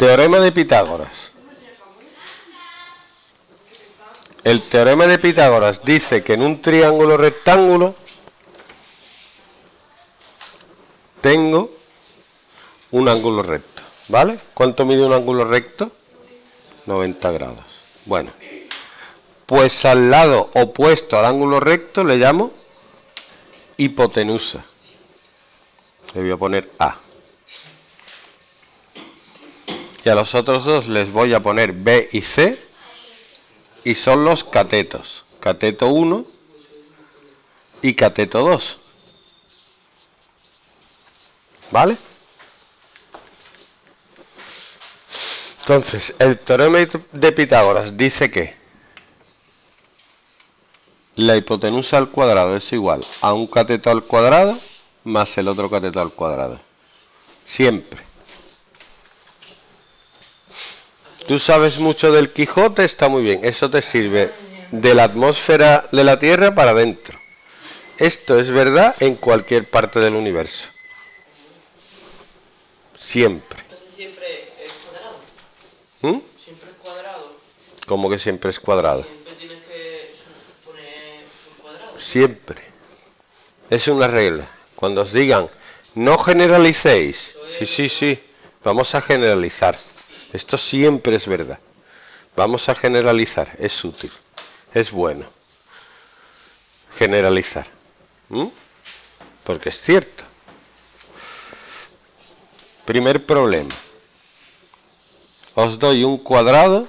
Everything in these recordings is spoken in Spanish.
Teorema de Pitágoras. El teorema de Pitágoras dice que en un triángulo rectángulo tengo un ángulo recto, ¿vale? ¿Cuánto mide un ángulo recto? 90 grados. Bueno, pues al lado opuesto al ángulo recto le llamo hipotenusa. Le voy a poner A. Y a los otros dos les voy a poner B y C. Y son los catetos. Cateto 1 y cateto 2. ¿Vale? Entonces, el teorema de Pitágoras dice que la hipotenusa al cuadrado es igual a un cateto al cuadrado más el otro cateto al cuadrado. Siempre. Tú sabes mucho del Quijote, está muy bien. Eso te sirve de la atmósfera de la Tierra para adentro. Esto es verdad en cualquier parte del universo. Siempre. siempre es cuadrado. ¿Mm? Siempre es cuadrado. ¿Cómo que siempre es cuadrado? Siempre tienes que poner un cuadrado. Siempre. Es una regla. Cuando os digan, no generalicéis. Sí, sí, sí. Vamos a generalizar. Esto siempre es verdad. Vamos a generalizar. Es útil. Es bueno. Generalizar. Porque es cierto. Primer problema. Os doy un cuadrado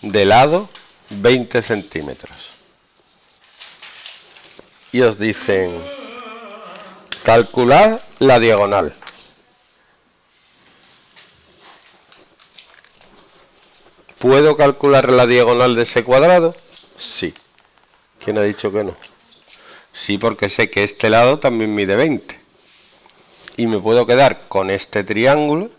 de lado 20 centímetros. Y os dicen, calcular la diagonal. ¿Puedo calcular la diagonal de ese cuadrado? Sí. ¿Quién ha dicho que no? Sí, porque sé que este lado también mide 20. Y me puedo quedar con este triángulo,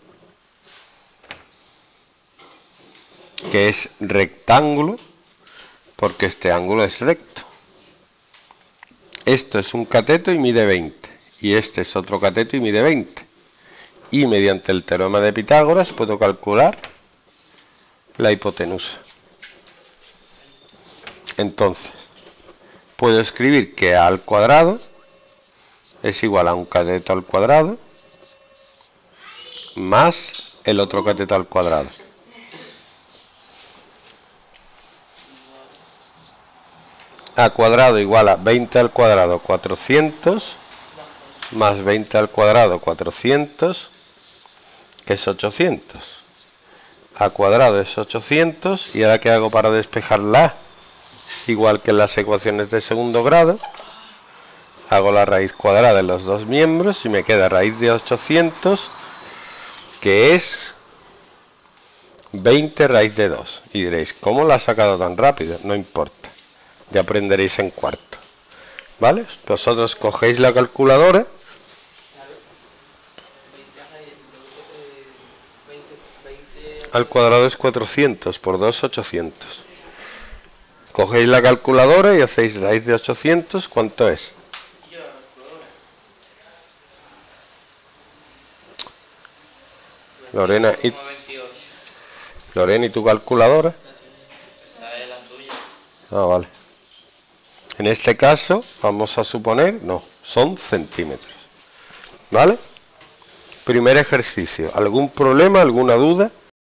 que es rectángulo, porque este ángulo es recto. Esto es un cateto y mide 20. Y este es otro cateto y mide 20. Y mediante el teorema de Pitágoras puedo calcular la hipotenusa. Entonces, puedo escribir que a al cuadrado es igual a un cateto al cuadrado más el otro cateto al cuadrado. A cuadrado igual a 20 al cuadrado 400 más 20 al cuadrado 400 que es 800 a cuadrado es 800 y ahora que hago para despejarla igual que en las ecuaciones de segundo grado hago la raíz cuadrada de los dos miembros y me queda raíz de 800 que es 20 raíz de 2 y diréis ¿cómo la ha sacado tan rápido? no importa ya aprenderéis en cuarto ¿vale? vosotros cogéis la calculadora al cuadrado es 400 por 2 800 cogéis la calculadora y hacéis raíz de 800 ¿cuánto es? Lorena y Lorena y tu calculadora ah vale. En este caso vamos a suponer no son centímetros. Vale primer ejercicio. Algún problema alguna duda